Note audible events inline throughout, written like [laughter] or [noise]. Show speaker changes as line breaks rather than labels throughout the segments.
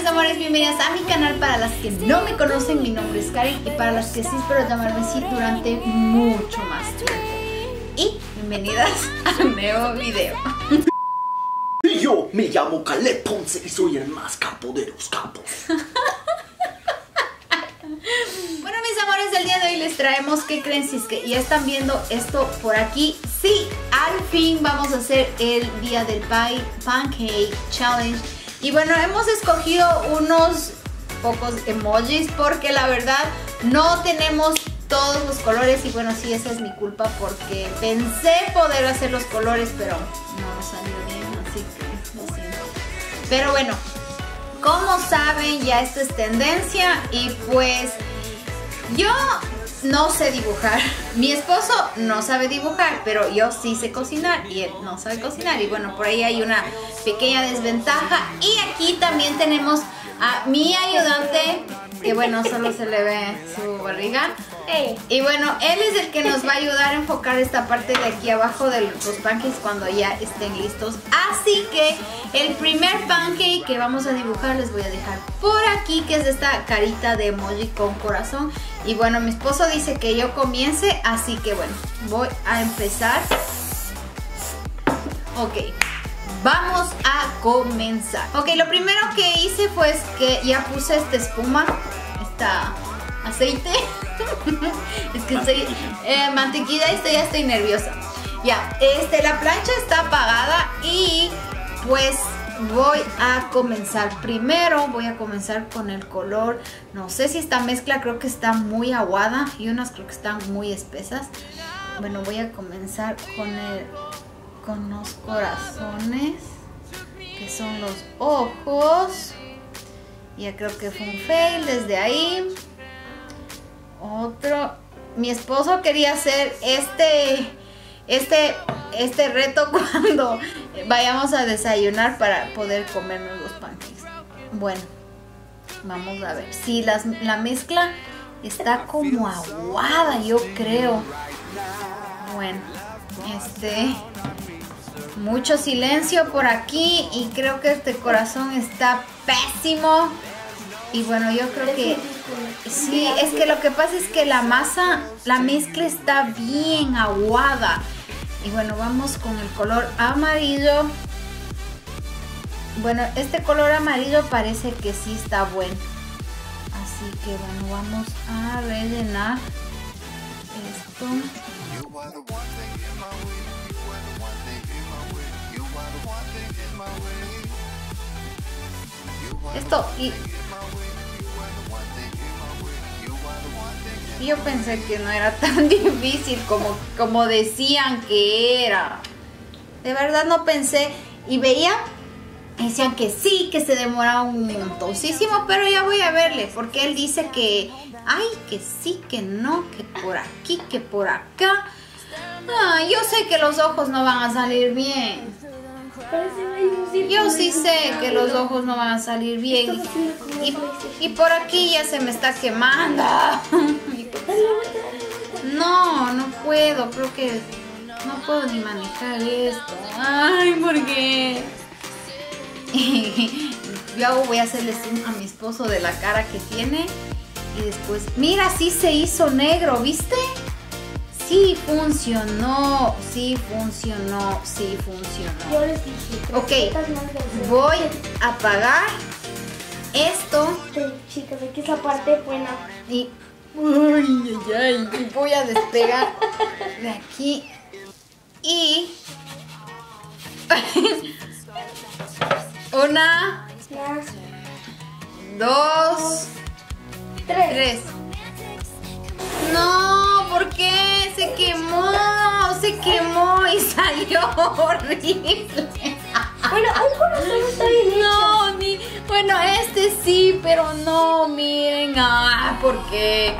mis amores, bienvenidas a mi canal Para las que no me conocen, mi nombre es Karen Y para las que sí espero llamarme así durante mucho más tiempo Y bienvenidas [laughs] a un nuevo video
Yo me llamo Caleb Ponce y soy el más capo de los capos. [laughs]
Bueno mis amores, el día de hoy les traemos ¿Qué creen? Si es que ya están viendo esto por aquí Sí, al fin vamos a hacer el día del pie Pancake Challenge y bueno, hemos escogido unos pocos emojis porque la verdad no tenemos todos los colores y bueno, sí, esa es mi culpa porque pensé poder hacer los colores, pero no salió bien, así que lo siento. Pero bueno, como saben, ya esto es tendencia y pues yo no sé dibujar. Mi esposo no sabe dibujar, pero yo sí sé cocinar y él no sabe cocinar. Y bueno, por ahí hay una pequeña desventaja. Y aquí también tenemos a mi ayudante, que bueno, solo se le ve su barriga. Y bueno, él es el que nos va a ayudar a enfocar esta parte de aquí abajo de los pancakes cuando ya estén listos. Así que el primer pancake que vamos a dibujar les voy a dejar por aquí, que es esta carita de emoji con corazón. Y bueno, mi esposo dice que yo comience, así que bueno, voy a empezar. Ok, vamos a comenzar. Ok, lo primero que hice fue que ya puse esta espuma, esta aceite. [laughs] es que estoy eh, mantequilla y ya estoy nerviosa. Ya, este, la plancha está apagada y pues voy a comenzar primero voy a comenzar con el color no sé si esta mezcla creo que está muy aguada y unas creo que están muy espesas bueno voy a comenzar con el con los corazones que son los ojos ya creo que fue un fail desde ahí otro. Mi esposo quería hacer este, este, este reto [laughs] cuando vayamos a desayunar para poder comernos los pancakes. Bueno, vamos a ver. Si la mezcla está como aguada, yo creo. Bueno, este... Mucho silencio por aquí y creo que este corazón está pésimo. Y bueno, yo creo que sí, es que lo que pasa es que la masa, la mezcla está bien aguada. Y bueno, vamos con el color amarillo. Bueno, este color amarillo parece que sí está bueno. Así que bueno, vamos a rellenar esto. Esto y yo pensé que no era tan [laughs] difícil como, como decían que era. De verdad no pensé y veía, decían que sí, que se demoraba un montoncísimo, pero ya voy a verle, porque él dice que, ay, que sí, que no, que por aquí, que por acá. yo sé que los ojos no van a salir bien. Yo sí sé que los ojos no van a salir bien. Y, por aquí ya se me está quemando. [laughs] No, no puedo. Creo que no puedo ni manejar esto. Ay, ¿por qué? [laughs] Yo voy a hacerle zoom a mi esposo de la cara que tiene. Y después, mira, sí se hizo negro, ¿viste? Sí funcionó, sí funcionó, sí funcionó.
Yo les dije.
Ok, voy a apagar esto.
chicas, aquí es la parte buena.
Y, uy, ay, ay, y voy a despegar de aquí. Y... [laughs] Una. Dos.
Tres.
Tres. No, ¿por qué? Se quemó, se quemó y [laughs] salió horrible.
Bueno, un corazón está bien
No, ni, bueno, este sí, pero no, miren, ah, porque,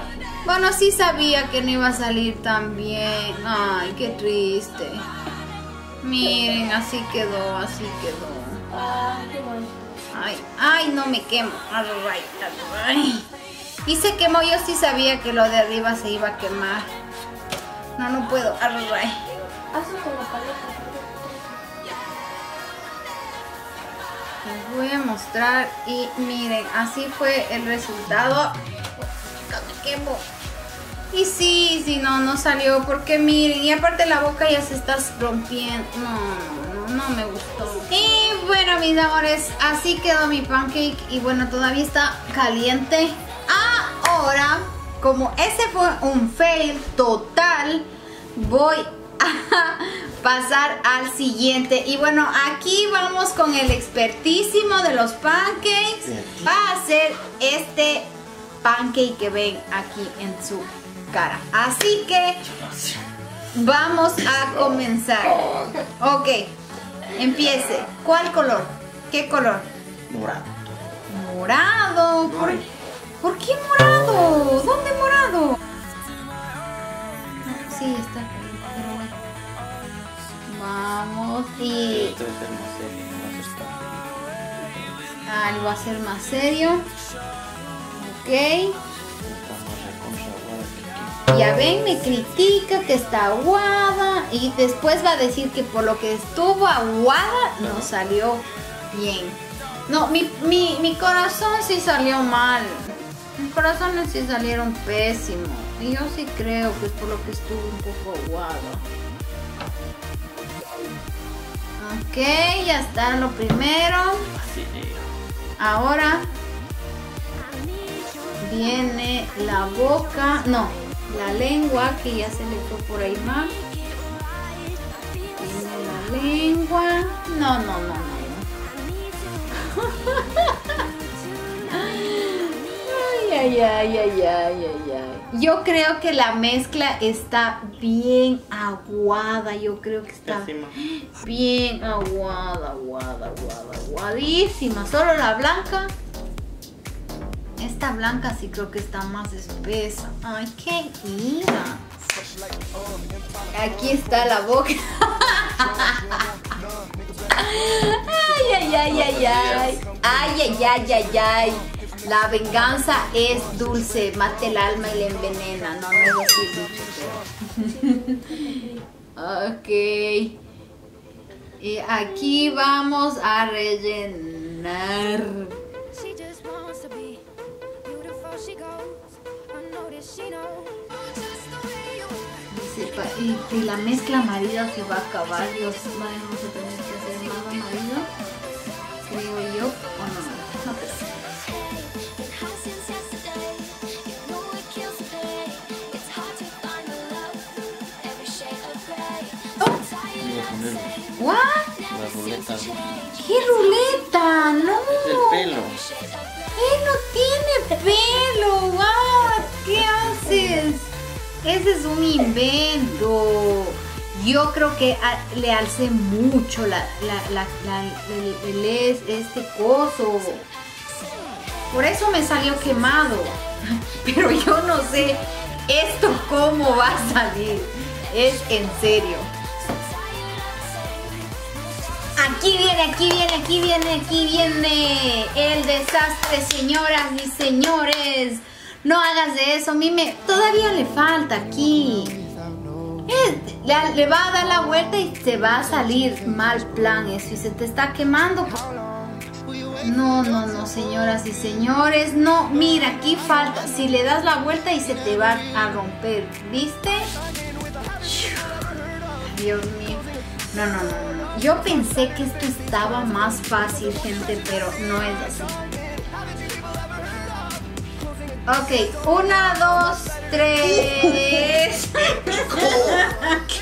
bueno, sí sabía que no iba a salir tan bien. Ay, qué triste. Miren, así quedó, así quedó.
Qué.
Ay, ay, no me quemo. Ay, ay. Y se quemó, yo sí sabía que lo de arriba se iba a quemar. No, no puedo.
Paleta.
Les voy a mostrar y miren, así fue el resultado. Me quemo. Y sí, sí, no, no salió porque miren, y aparte la boca ya se está rompiendo. No, no, no me gustó. Y bueno, mis amores, así quedó mi pancake y bueno, todavía está caliente. Ahora, como ese fue un fail total, voy a [laughs] pasar al siguiente. Y bueno, aquí vamos con el expertísimo de los pancakes. Va a hacer este pancake que ven aquí en su cara. Así que vamos a comenzar. Ok, empiece. ¿Cuál color? ¿Qué color?
Morado.
Morado. ¿Por, ¿por qué morado? ¿Dónde morado? Sí, está pero bueno. Vamos y...
Esto es el más serio, no a.
Ah, lo va a hacer más serio. Ok. Ya ven, me critica que está aguada y después va a decir que por lo que estuvo aguada no salió bien. No, mi, mi, mi corazón sí salió mal. Mis corazones sí salieron pésimos. Y yo sí creo que es por lo que estuvo un poco aguada. Ok, ya está lo primero. Ahora viene la boca, no, la lengua que ya se le fue por ahí más. Viene la lengua. No, no, no, no. Ay, ay, ay, ay, ay, ay, ay. Yo creo que la mezcla está bien aguada. Yo creo que está
Pésima.
bien aguada, aguada, aguada, aguadísima. Solo la blanca. Esta blanca sí creo que está más espesa. Ay, qué linda. Aquí está la boca. [laughs] Ay, ay, ay, ay, ay. Ay, ay, ay, ay, ay. La venganza es dulce, mata el alma y la envenena. No, no es así, [laughs] Ok. Y aquí vamos a rellenar. Y, y la mezcla amarilla se va a acabar. Dios, vamos a tener ¿What?
la ruleta. Es
¿Qué ruleta? No.
el pelo.
¡Él no tiene pelo! ¡Wow! ¿Qué haces? Ese es un invento. Yo creo que a- le alcé mucho la, la, la, el, el es- este coso. Por eso me salió quemado. [laughs] Pero yo no sé esto cómo va a salir. Es en serio. Aquí viene, aquí viene, aquí viene, aquí viene el desastre, señoras y señores. No hagas de eso, a mí me todavía le falta aquí. Le, le va a dar la vuelta y se va a salir mal plan eso y se te está quemando. No, no, no, señoras y señores, no. Mira, aquí falta. Si le das la vuelta y se te va a romper, ¿viste? Dios mío. No, no, no, no. Yo pensé que esto estaba más fácil, gente, pero no es así. Ok, una, dos, tres.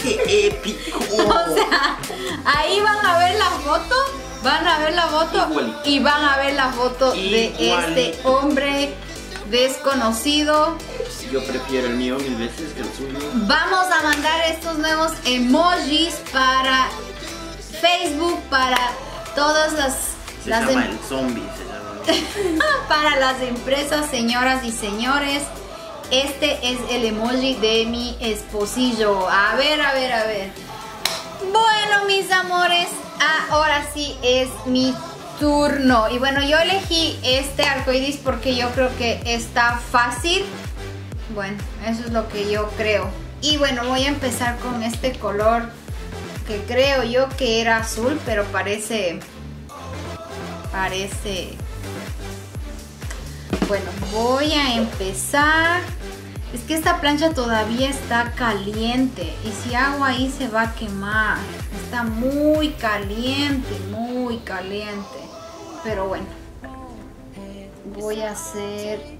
¡Qué épico! [laughs]
O sea, ahí van a ver la foto, van a ver la foto
Igualito.
y van a ver la foto de este hombre desconocido.
Yo prefiero el mío mil veces que el suyo.
Vamos a mandar estos nuevos emojis para Facebook, para todas las,
Se
las
llama
em-
el zombie, se llama. [laughs]
para las empresas, señoras y señores. Este es el emoji de mi esposillo. A ver, a ver, a ver. Bueno, mis amores, ahora sí es mi turno. Y bueno, yo elegí este arcoiris porque yo creo que está fácil. Bueno, eso es lo que yo creo. Y bueno, voy a empezar con este color que creo yo que era azul, pero parece parece. Bueno, voy a empezar. Es que esta plancha todavía está caliente y si hago ahí se va a quemar. Está muy caliente, muy caliente. Pero bueno, voy a hacer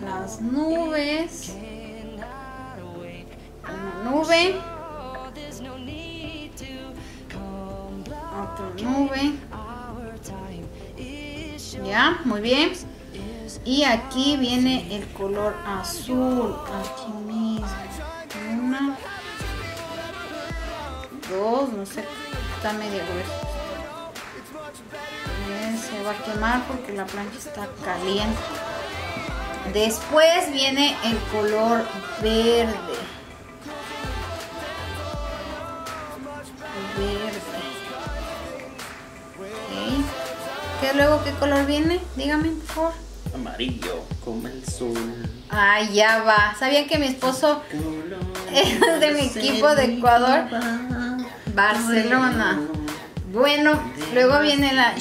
las nubes. Una nube. Otra nube. Ya, muy bien. Y aquí viene el color azul. Aquí mismo. Una. Dos, no sé. Está medio grueso. Se va a quemar porque la plancha está caliente. Después viene el color verde. Verde. ¿Qué luego qué color viene? Dígame, por favor.
Amarillo como el sol.
Ay, ya va. ¿Sabían que mi esposo es de mi equipo de Ecuador? Barcelona. Bueno, luego viene la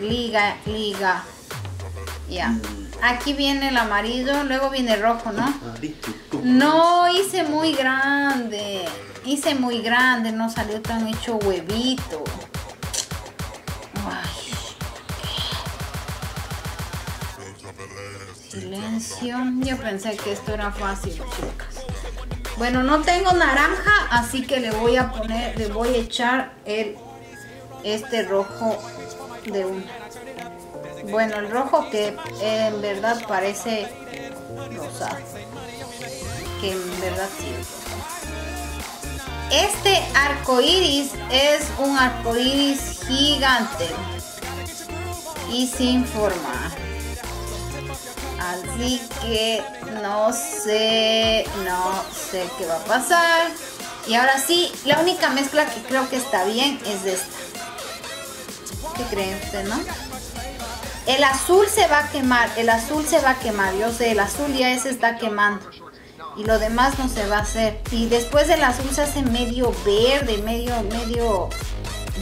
liga, liga. Ya. Aquí viene el amarillo, luego viene el rojo, ¿no?
Como
No, hice muy grande. Hice muy grande, no salió tan hecho huevito. Ay. Silencio. Yo pensé que esto era fácil, chicas. Bueno, no tengo naranja, así que le voy a poner, le voy a echar el este rojo de una. Bueno, el rojo que en verdad parece rosado. Que en verdad sí es rosado. Este arco iris es un arco iris gigante y sin forma. Así que no sé, no sé qué va a pasar. Y ahora sí, la única mezcla que creo que está bien es esta. ¿Qué creen usted, no? El azul se va a quemar, el azul se va a quemar. Yo sé, el azul ya se está quemando. Y lo demás no se va a hacer. Y después el azul se hace medio verde, medio, medio,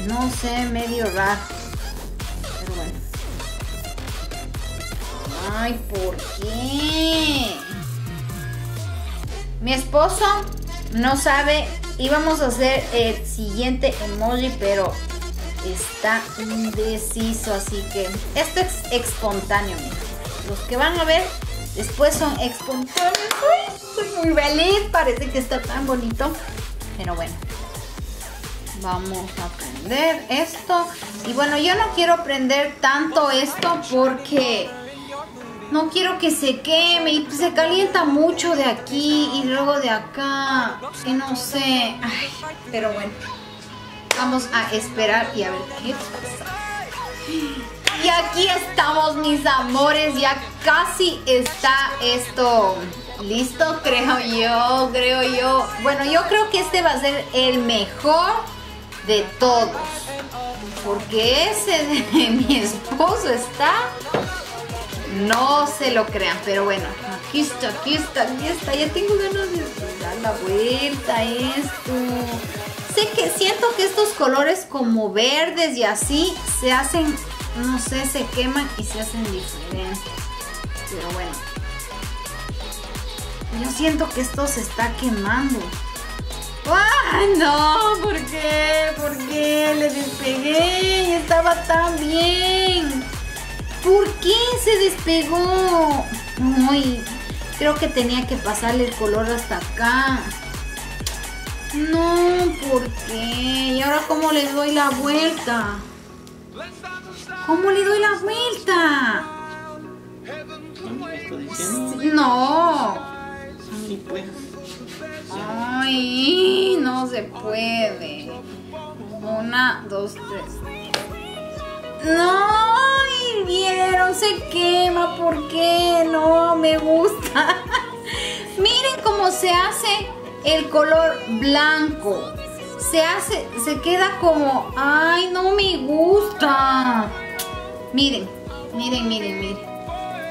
no sé, medio raro. Pero bueno. Ay, ¿por qué? Mi esposo no sabe. Íbamos a hacer el siguiente emoji, pero está indeciso. Así que esto es espontáneo. Los que van a ver después son espontáneos. Ay, estoy muy feliz. Parece que está tan bonito. Pero bueno. Vamos a prender esto. Y bueno, yo no quiero prender tanto esto porque no quiero que se queme y se calienta mucho de aquí y luego de acá. Y no sé. Pero bueno. Vamos a esperar y a ver qué pasa. Y aquí estamos, mis amores. Ya casi está esto listo, creo yo. Creo yo. Bueno, yo creo que este va a ser el mejor de todos. Porque ese de [laughs] mi esposo está no se lo crean, pero bueno, aquí está, aquí está, aquí está. Ya tengo ganas de dar la vuelta a esto. Sé que siento que estos colores como verdes y así se hacen, no sé, se queman y se hacen diferentes. Pero bueno. Yo siento que esto se está quemando. ¡Ay, no! ¿Por qué? ¿Por qué? Le despegué estaba tan bien. ¿Por qué se despegó? Ay, creo que tenía que pasarle el color hasta acá. No, ¿por qué? ¿Y ahora cómo le doy la vuelta? ¿Cómo le doy la vuelta?
¿No pues.
Ay, no se puede. Una, dos, tres. No, y vieron, se quema. ¿Por qué? No me gusta. [laughs] Miren cómo se hace el color blanco. Se hace, se queda como, ay, no me gusta. Miren, miren, miren, miren.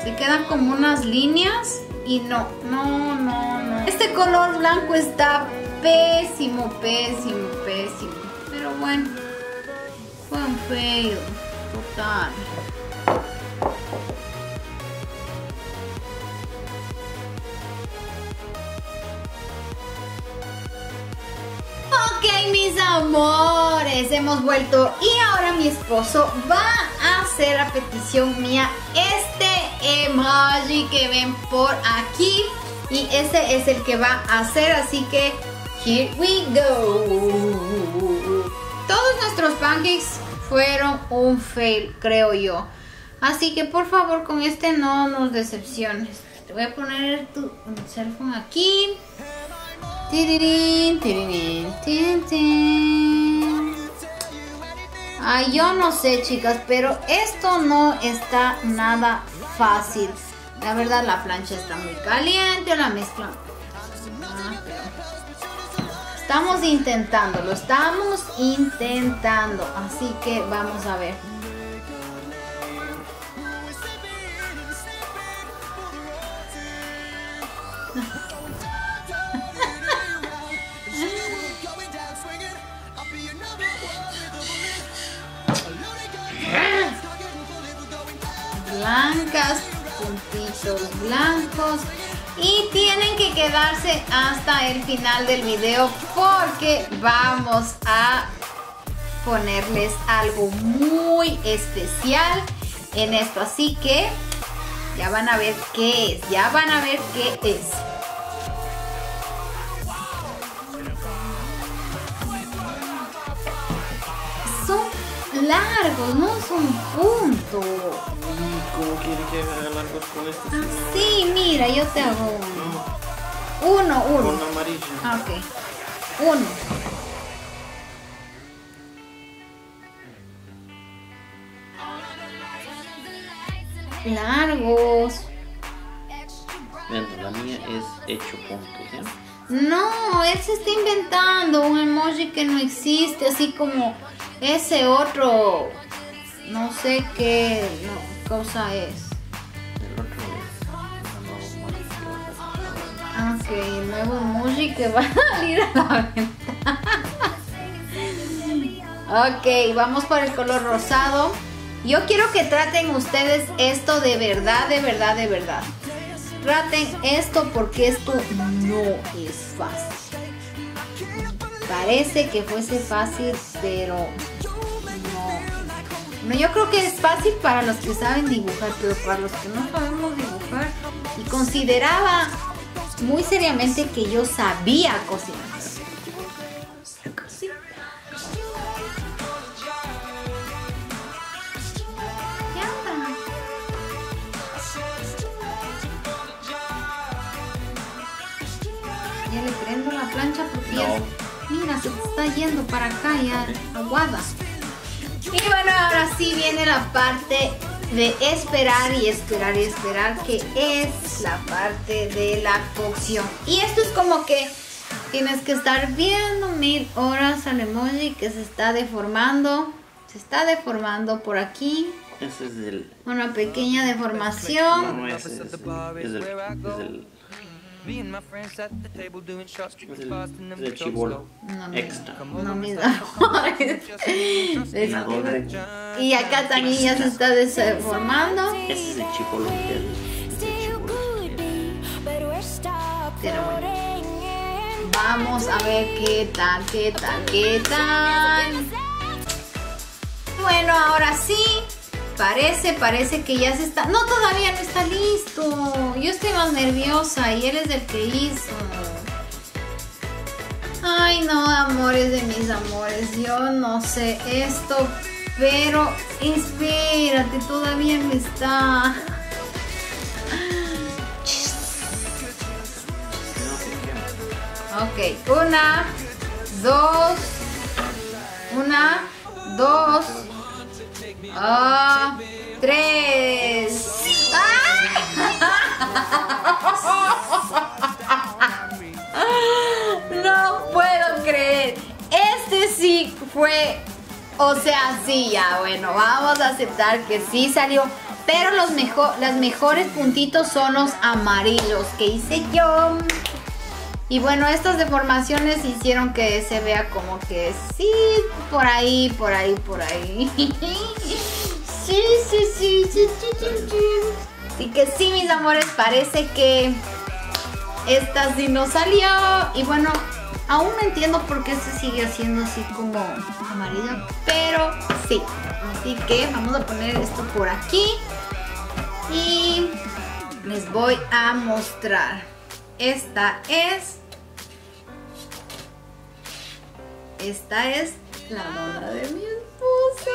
Se quedan como unas líneas y no, no, no, no. Este color blanco está pésimo, pésimo, pésimo. Pero bueno. Fue un fail. Total. Ok, mis amores, hemos vuelto y ahora mi esposo va a hacer a petición mía este emoji que ven por aquí y ese es el que va a hacer, así que here we go. Todos nuestros pancakes fueron un fail, creo yo. Así que por favor con este no nos decepciones. Te voy a poner tu cell phone aquí. Tirirín, tirirín, tin. Ay, yo no sé, chicas, pero esto no está nada fácil. La verdad, la plancha está muy caliente, la mezcla. Ah, Estamos intentándolo, estamos intentando. Así que vamos a ver. Y tienen que quedarse hasta el final del video porque vamos a ponerles algo muy especial en esto. Así que ya van a ver qué es ya van a ver qué es. Son largos no son puntos.
¿Y cómo quiere que haga largos con este? no-
Sí, mira, yo te hago uno. Uno, uno.
Con amarillo.
Ah, ok. Uno. Largos.
Bueno, la mía es hecho puntos, ¿ya?
No, él se está inventando un emoji que no existe, así como ese otro, no sé qué no, cosa es.
El otro es nuevo
Ah, Ok, el nuevo emoji que va [laughs] a salir a la venta. Ok, vamos por el color rosado. Yo quiero que traten ustedes esto de verdad, de verdad, de verdad. Traten esto porque esto no es fácil. Parece que fuese fácil, pero no. No, yo creo que es fácil para los que saben dibujar, pero para los que no sabemos dibujar y consideraba muy seriamente que yo sabía cocinar. Ya. Ya le prendo la plancha porque ya
No.
se- mira, se te está yendo para acá ya aguada. Y bueno, ahora sí viene la parte de esperar y esperar y esperar, que es la parte de la cocción. Y esto es como que tienes que estar viendo mil horas al emoji que se está deformando. Se está deformando por aquí.
Ese es el.
Una pequeña
No,
deformación.
no, ese es el. Es el. Es el. El,
fast, and then
es
we
el
talk
chibolo.
slow.
No,
Extra.
no, mis [laughs] amores. Y acá también ya se está deformando.
Ese es el chibolo.
Pero bueno. Vamos a ver qué tal, qué tal, qué tal. Bueno, ahora sí. Parece, parece que ya se está... No, todavía no está listo. Yo estoy más nerviosa y él es el que hizo. Ay, no, amores de mis amores. Yo no sé esto, pero espérate, todavía me está... Ok, una, dos, una, dos, ah, tres. ¡Ah! [laughs] No puedo creer. Este sí fue, o sea, sí, ya, bueno, vamos a aceptar que sí salió. Pero los mejor, las mejores puntitos son los amarillos que hice yo. Y bueno, estas deformaciones hicieron que se vea como que sí, por ahí, por ahí, por ahí. [laughs] Sí, sí, sí, sí, sí, sí, sí. Así que sí, mis amores, parece que esta sí no salió. Y bueno, aún no entiendo por qué se sigue haciendo así como amarillo. Pero sí. Así que vamos a poner esto por aquí. Y les voy a mostrar. Esta es. Esta es la dona de mi esposo.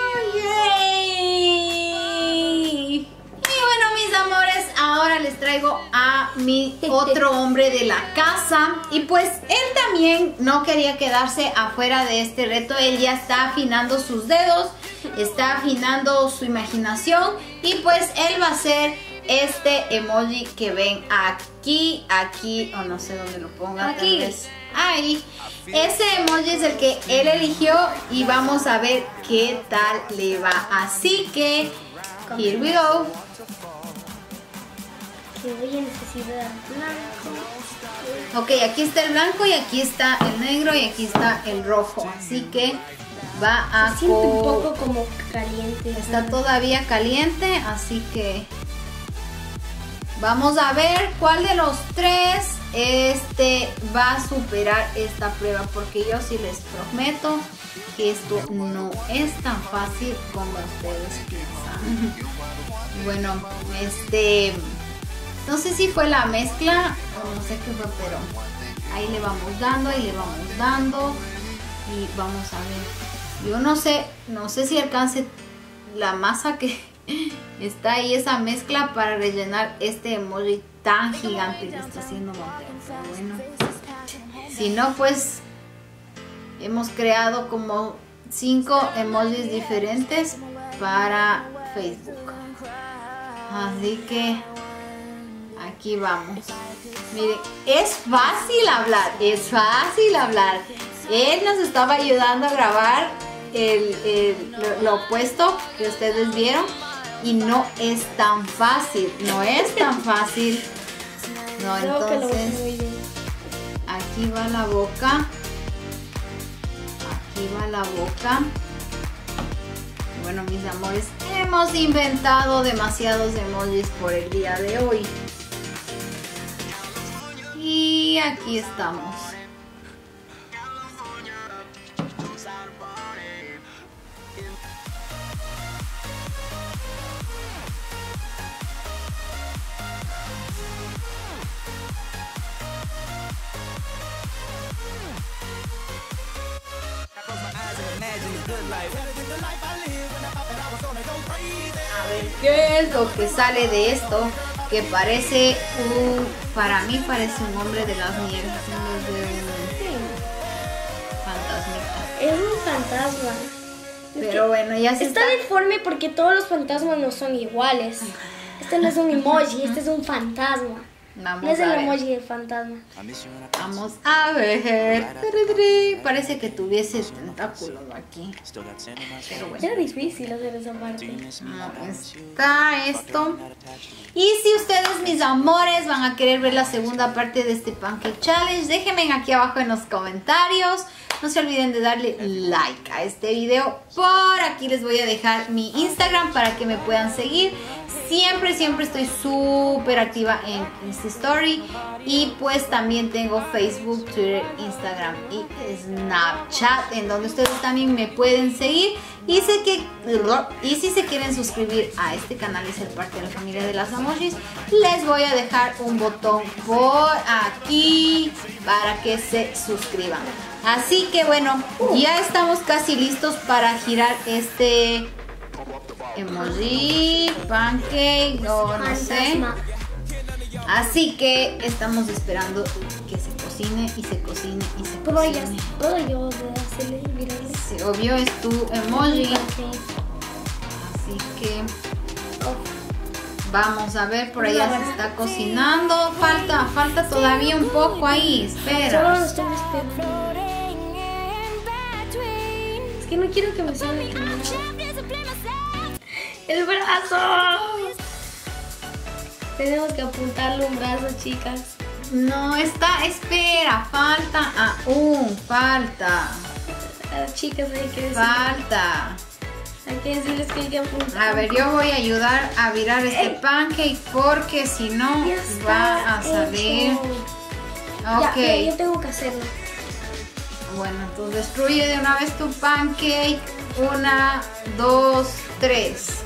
¡Yay! Y bueno, mis amores, ahora les traigo a mi otro hombre de la casa. Y pues él también no quería quedarse afuera de este reto. Él ya está afinando sus dedos, está afinando su imaginación. Y pues él va a hacer este emoji que ven aquí, aquí, o no sé dónde lo ponga. tal
Aquí.
vez Ahí. Ese emoji es el que él eligió y vamos a ver qué tal le va. Así que, here we go.
Que voy a necesitar blanco.
Ok, aquí está el blanco y aquí está el negro y aquí está el rojo. Así que va a...
Se siente un
co-
poco como caliente.
Está todavía caliente, así que vamos a ver cuál de los tres este va a superar esta prueba, porque yo sí les prometo que esto no es tan fácil como ustedes piensan. Bueno, este no sé si fue la mezcla o no sé qué fue, pero ahí le vamos dando, ahí le vamos dando y vamos a ver. Yo no sé, no sé si alcance la masa que [laughs] está ahí, esa mezcla para rellenar este emoji tan gigante que está haciendo Montero. Bueno, si no, pues hemos creado como cinco emojis diferentes para Facebook. Así que aquí vamos. Miren, es fácil hablar, es fácil hablar. Él nos estaba ayudando a grabar el, el- lo opuesto que ustedes vieron y no es tan fácil, no es tan fácil. No, entonces aquí va la boca, aquí va la boca. Bueno, mis amores, hemos inventado demasiados emojis por el día de hoy. Y aquí estamos. A ver qué es lo que sale de esto. Que parece un. Para mí parece un hombre de las nieves. Un fantasmita.
Es un fantasma.
Pero bueno, ya se
Está
está.
deforme porque todos los fantasmas no son iguales. Este no es un [laughs] emoji, este es un fantasma.
Vamos
No es
a
el
ver.
emoji del fantasma.
Vamos a ver. Parece que tuviese tentáculos aquí. Pero bueno.
Era difícil hacer esa parte.
No, está esto. Y si ustedes, mis amores, van a querer ver la segunda parte de este Pancake Challenge, déjenme aquí abajo en los comentarios. No se olviden de darle like a este video. Por aquí les voy a dejar mi Instagram para que me puedan seguir. Siempre, siempre estoy súper activa en Insta Story. Y pues también tengo Facebook, Twitter, Instagram y Snapchat, en donde ustedes también me pueden seguir. Y, sé que, y si se quieren suscribir a este canal y ser parte de la familia de las emojis, les voy a dejar un botón por aquí para que se suscriban. Así que bueno, ya estamos casi listos para girar este emoji, pancake o no sé. Así que estamos esperando que se cocine y se cocine y se
¿Puedo yo,
cocine.
puedo yo hacerle, mirarle?
Sí, obvio es tu emoji. Así que vamos a ver, por allá se está cocinando. Falta, falta todavía un poco ahí. Espera.
Es que no quiero que me salga. ¡El brazo! Tenemos que apuntarle un brazo, chicas.
No está, espera, falta aún, falta,
Ah, chicas, hay que decir,
falta.
hay que decirles que hay que apuntar.
A ver, yo voy a ayudar a virar este pancake porque si no va a salir.
hecho.
Ok,
yo tengo que hacerlo.
bueno, entonces destruye de una vez tu pancake. Una, dos, tres.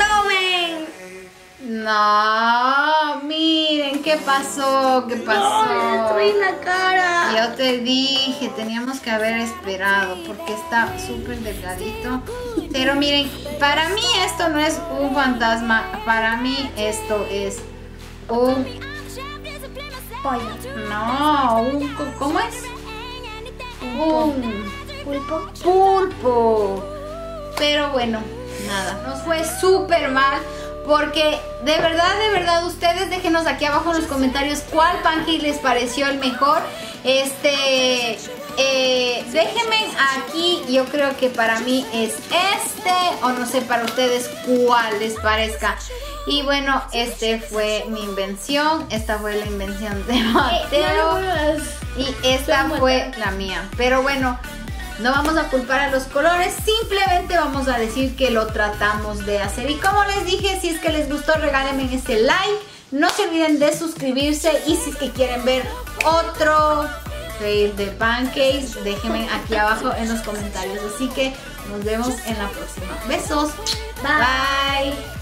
¡Tomen!
No, miren, ¿qué pasó? ¿Qué
No, me
pasó?
destruí la cara.
Yo te dije, teníamos que haber esperado porque está súper delgadito. Pero miren, para mí esto no es un fantasma, para mí esto es un...
Pollo.
No, un... ¿Cómo es? Un
Pulpo.
pulpo. Pero bueno, nada, nos fue súper mal. Porque de verdad, de verdad, ustedes déjenos aquí abajo en los comentarios cuál pancake les pareció el mejor. Este, eh, déjenme aquí, yo creo que para mí es este, o no sé para ustedes cuál les parezca. Y bueno, este fue mi invención, esta fue la invención de
Eh,
Mateo. Y esta fue la mía. Pero bueno, no vamos a culpar a los colores, simplemente vamos a decir que lo tratamos de hacer. Y como les dije, si es que les gustó, regálenme ese like. No se olviden de suscribirse y si es que quieren ver otro fail de pancakes, déjenme aquí abajo en los comentarios. Así que nos vemos en la próxima. Besos.
Bye.
Bye.